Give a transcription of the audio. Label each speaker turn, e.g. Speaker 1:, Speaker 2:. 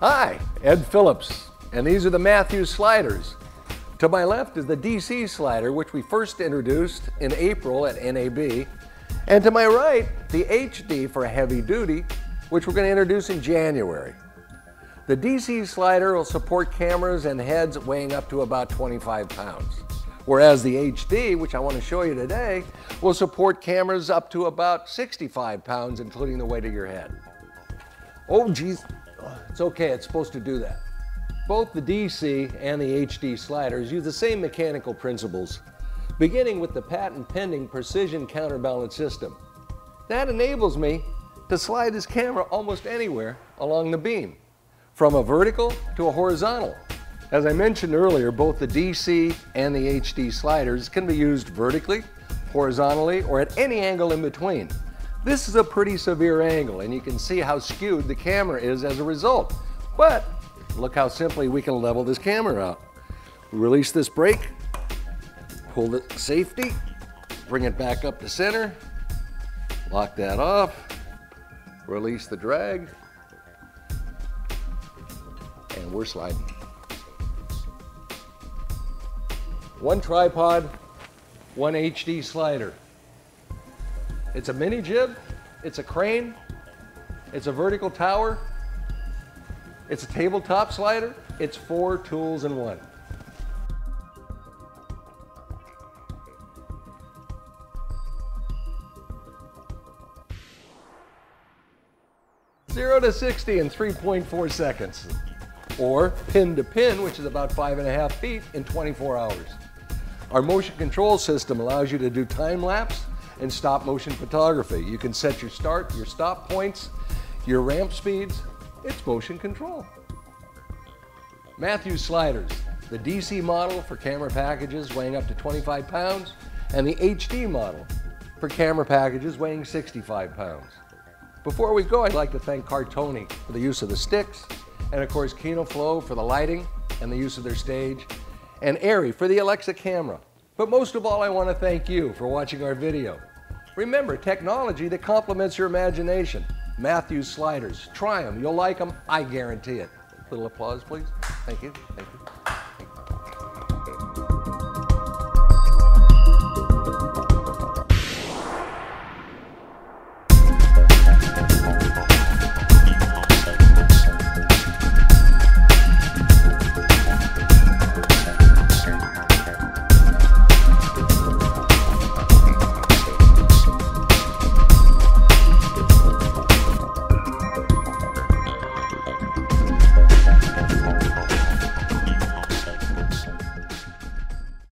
Speaker 1: Hi, Ed Phillips, and these are the Matthews sliders. To my left is the DC slider, which we first introduced in April at NAB. And to my right, the HD for heavy duty, which we're going to introduce in January. The DC slider will support cameras and heads weighing up to about 25 pounds. Whereas the HD, which I want to show you today, will support cameras up to about 65 pounds, including the weight of your head. Oh, geez, it's okay, it's supposed to do that. Both the DC and the HD sliders use the same mechanical principles, beginning with the patent pending precision counterbalance system. That enables me to slide this camera almost anywhere along the beam, from a vertical to a horizontal. As I mentioned earlier, both the DC and the HD sliders can be used vertically, horizontally, or at any angle in between. This is a pretty severe angle, and you can see how skewed the camera is as a result. But Look how simply we can level this camera out. Release this brake, pull the safety, bring it back up to center, lock that off, release the drag, and we're sliding. One tripod, one HD slider. It's a mini jib, it's a crane, it's a vertical tower, it's a tabletop slider. It's four tools in one. Zero to 60 in 3.4 seconds. Or pin to pin, which is about five and a half feet in 24 hours. Our motion control system allows you to do time lapse and stop motion photography. You can set your start, your stop points, your ramp speeds, it's motion control. Matthews sliders, the DC model for camera packages weighing up to 25 pounds, and the HD model for camera packages weighing 65 pounds. Before we go, I'd like to thank Cartoni for the use of the sticks, and of course Kino Flo for the lighting and the use of their stage, and Arri for the Alexa camera. But most of all, I want to thank you for watching our video. Remember, technology that complements your imagination. Matthews sliders. Try them. You'll like them. I guarantee it. A Little applause, please. Thank you. Thank you.